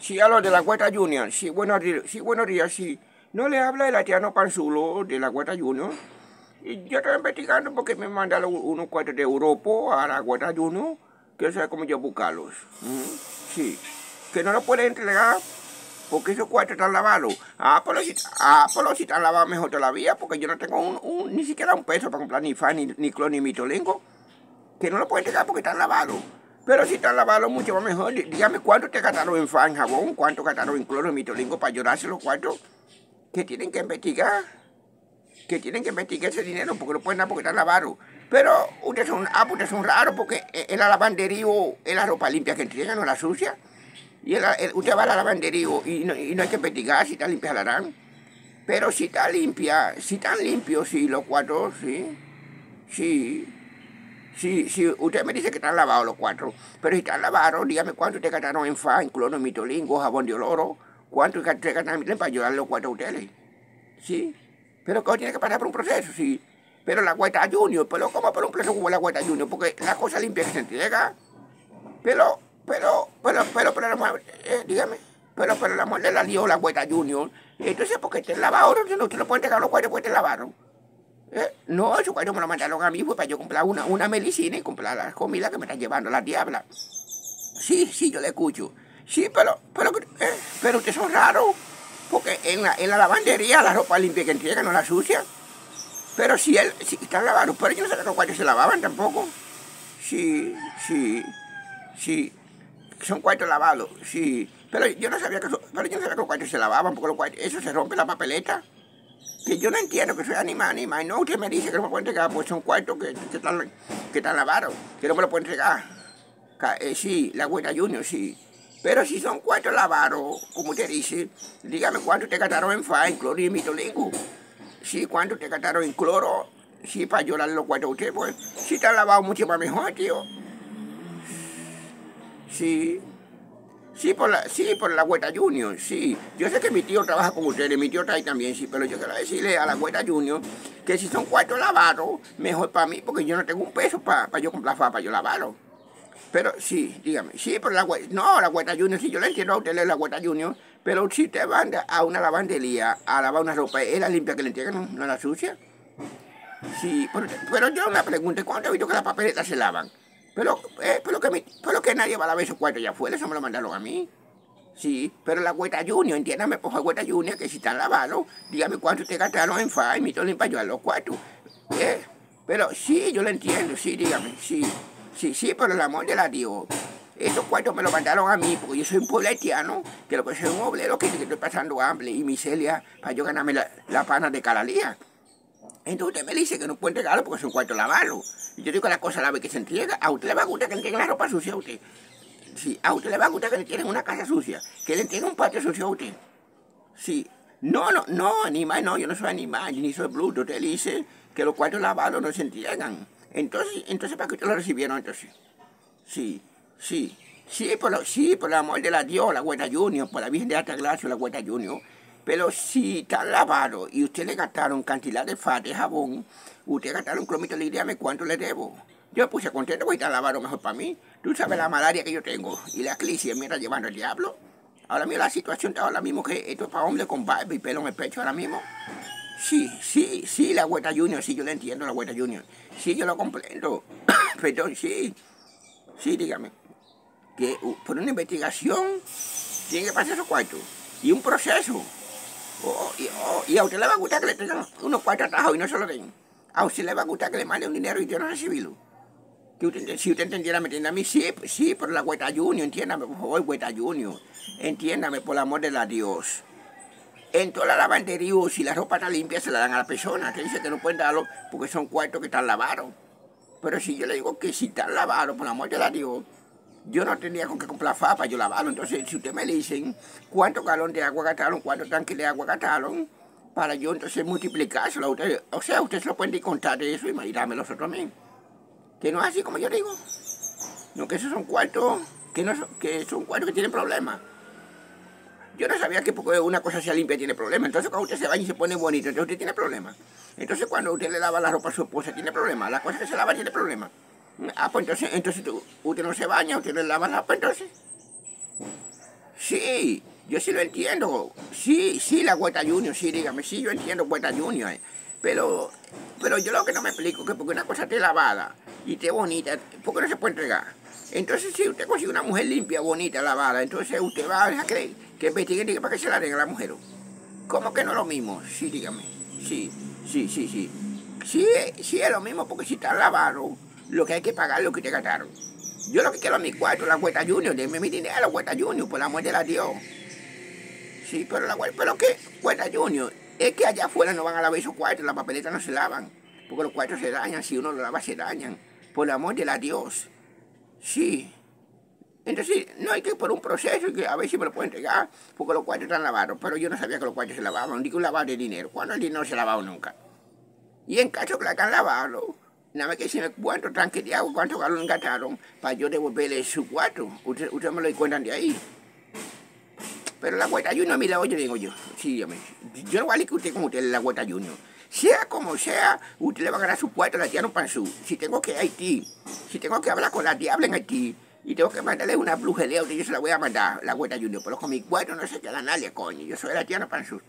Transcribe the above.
Sí, a lo de la Gueta Junior. Sí, buenos días. Sí, buenos días, sí. No le habla el haitiano Panzulo de la Gueta Junior. Y yo estoy investigando porque me mandaron unos cuartos de Europa a la Gueta Junior, que sé cómo yo buscarlos. Sí. Que no lo pueden entregar porque esos cuartos están lavados. Ah, pero si, ah, pero si están lavados mejor todavía, porque yo no tengo un, un, ni siquiera un peso para comprar ni fan, ni, ni clon, ni mitolengo. Que no lo pueden entregar porque están lavados. Pero si están lavados mucho más mejor, dígame cuánto te gastaron en fan, jabón, cuánto gastaron en cloro, en mitolingo para llorarse los cuartos. Que tienen que investigar. Que tienen que investigar ese dinero porque no pueden dar porque están lavados. Pero ustedes son, ah, ustedes son raros porque en la lavandería es la ropa limpia que entregan, no la sucia. Y el, el, usted va a la lavandería y no, y no hay que investigar si está limpia la harán. Pero si está limpia, si están limpios, sí, los cuartos, sí. Sí. Si, si usted me dice que están lavados los cuatro, pero si están lavados, dígame cuánto te gastaron en fan, clono, mitolingo, jabón de oloro, cuánto te gastaron para ayudar los cuatro ustedes. ¿Sí? Pero que tiene que pasar por un proceso, sí. Pero la Guaita Junior, pero ¿cómo por un proceso como la Guaita Junior? Porque la cosa limpia que se entrega. Pero, pero, pero, pero, pero, pero eh, dígame, pero, pero la muerte la dio la Guaita Junior. Entonces, porque te lavaron, no, usted no puede entregar los cuatro porque te lavaron. No, eso cuando me lo mandaron a mí fue para yo comprar una, una medicina y comprar las comidas que me están llevando las diablas. Sí, sí, yo le escucho. Sí, pero, pero, eh, pero ustedes son raros. Porque en la, en la lavandería la ropa limpia que entregan no la sucia. Pero si él, si están lavados, pero yo no sé que los cuartos se lavaban tampoco. Sí, sí, sí. Son cuartos lavados, sí. Pero yo no sabía que, pero yo los cuartos se lavaban, porque los cuartos, eso se rompe la papeleta que yo no entiendo que soy animal, animal. No, usted me dice que no me puede entregar, pues son cuartos que, que, están, que están lavados, que no me lo puede entregar. Eh, sí, la Hueta Junior, sí. Pero si son cuartos lavados, como usted dice, dígame cuánto te gastaron en fa, en cloro y mitolingo. Sí, cuánto te gastaron en cloro. Sí, para llorar los cuartos usted, pues. Si están lavados mucho más mejor, tío. Sí. Sí, por la, sí, por la Hueta Junior, sí. Yo sé que mi tío trabaja con ustedes, mi tío está ahí también, sí, pero yo quiero decirle a la Hueta Junior que si son cuartos lavados, mejor para mí, porque yo no tengo un peso para pa yo comprar para yo lavarlo. Pero sí, dígame, sí, pero la Hueta, no, la Hueta Junior, sí, yo le entiendo a ustedes la Hueta Junior, pero si usted va a una lavandería a lavar una ropa, ¿es la limpia que le entregan, no, la sucia? Sí, pero, pero yo me pregunto, ¿cuándo he visto que las papeletas se lavan? Pero, eh, pero, que me, pero que nadie va a lavar esos cuartos ya afuera, eso me lo mandaron a mí. Sí, pero la Hueta Junior, entiéndame, por favor, Hueta Junior, que si están lavados, dígame cuánto te gastaron en FA y mi todo para ayudar los cuartos. Eh, pero sí, yo lo entiendo, sí, dígame, sí. Sí, sí, pero el amor de la Dios. Esos cuartos me los mandaron a mí, porque yo soy un puebletiano, que lo que soy un obrero, que, que estoy pasando hambre y miseria para yo ganarme la, la pana de cada día. Entonces usted me dice que no puede entregarlo porque es un cuarto lavado. Y yo digo que la cosa la ve que se entrega. A usted le va a gustar que le entreguen la ropa sucia a usted. Sí, a usted le va a gustar que le entreguen una casa sucia. Que le entreguen un patio sucio a usted. Sí. No, no, no, animal, no, yo no soy animal, ni soy bruto. Usted dice que los cuartos lavados no se entregan. Entonces, entonces ¿para qué usted lo recibieron entonces? Sí, sí. Sí, por, lo, sí, por el amor de la Dios, la Hueta Junior, por la Virgen de Alta Gracia, la Hueta Junior. Pero si están lavados y usted le gastaron cantidad de fat, de jabón, usted gastaron cromito, le dígame cuánto le debo. Yo me puse contento porque están lavados mejor para mí. Tú sabes la malaria que yo tengo y la crisis me está llevando el diablo. Ahora mismo la situación está ahora mismo que esto es para hombre con barba y pelo en el pecho ahora mismo. Sí, sí, sí, la Hueta Junior, sí, yo le entiendo, la Hueta Junior. Sí, yo lo comprendo. Perdón, sí. Sí, dígame. Que por una investigación tiene que pasar esos cuartos. Y un proceso. Oh, y, oh, y, a usted le va a gustar que le tengan unos cuatro atajos y no se lo den. A usted le va a gustar que le mande un dinero y yo no recibirlo. Que usted, si usted entendiera, me entiende a mí, sí, sí, por la Hueta Junior, entiéndame, por favor, Hueta Junior. Entiéndame, por el amor de la Dios. En toda la lavandería, si la ropa está limpia, se la dan a la persona. Que dice que no pueden darlo porque son cuartos que están lavados. Pero si yo le digo que si están lavados, por el amor de la Dios, yo no tenía con qué comprar fa para yo lavarlo. Entonces, si usted me dicen cuántos galones de agua gastaron, cuántos tanques de agua gastaron, para yo entonces multiplicárselo a usted. O sea, usted se lo puede contar de eso y dármelo otros también. Que no es así como yo digo. No, que esos son cuartos que, no son, que son cuartos que tienen problemas. Yo no sabía que porque una cosa sea limpia tiene problemas. Entonces, cuando usted se baña y se pone bonito, entonces usted tiene problemas. Entonces, cuando usted le lava la ropa a su esposa, tiene problemas. La cosa que se lava tiene problemas. Ah, pues entonces, entonces tú, usted no se baña, usted le lava la ropa, entonces. Sí, yo sí lo entiendo. Sí, sí, la Huerta Junior, sí, dígame, sí, yo entiendo Huerta Junior. eh. Pero, pero yo lo que no me explico es que porque una cosa esté lavada y esté bonita, ¿por qué no se puede entregar? Entonces, si usted consigue una mujer limpia, bonita, lavada, entonces usted va a dejar que, que investiguen diga, para que se la den a la mujer. ¿Cómo que no es lo mismo? Sí, dígame. Sí, sí, sí, sí. Sí, sí es lo mismo porque si está lavado, lo que hay que pagar lo que te gastaron. Yo lo que quiero es mi cuarto, la Huerta Junior, denme mi dinero a la Huerta Junior, por la muerte de la Dios. Sí, pero la pero qué, Huerta Junior, es que allá afuera no van a lavar esos cuartos, las papeletas no se lavan, porque los cuartos se dañan, si uno los lava se dañan, por el amor de la Dios. Sí. Entonces, no hay que por un proceso que a ver si me lo pueden entregar, porque los cuartos están lavados, pero yo no sabía que los cuartos se lavaban, digo un lavado de dinero, cuando el dinero se ha lavado nunca. Y en caso que la hayan lavado, que decirme cuánto tanque de agua, cuántos galones gastaron, para yo devolverle su cuarto, usted, usted me lo cuentan de ahí. Pero la Huerta Junior, mira, oye, digo yo, sí, yo, no vale que usted como usted la Huerta Junior. Sea como sea, usted le va a ganar su cuarto la tía no Pansú. Si tengo que ir a Haití, si tengo que hablar con la diabla en Haití, y tengo que mandarle una brujería, usted yo se la voy a mandar, la Huerta Junior. Pero con mi cuarto no se queda nadie, coño. Yo soy la tía no Pansú.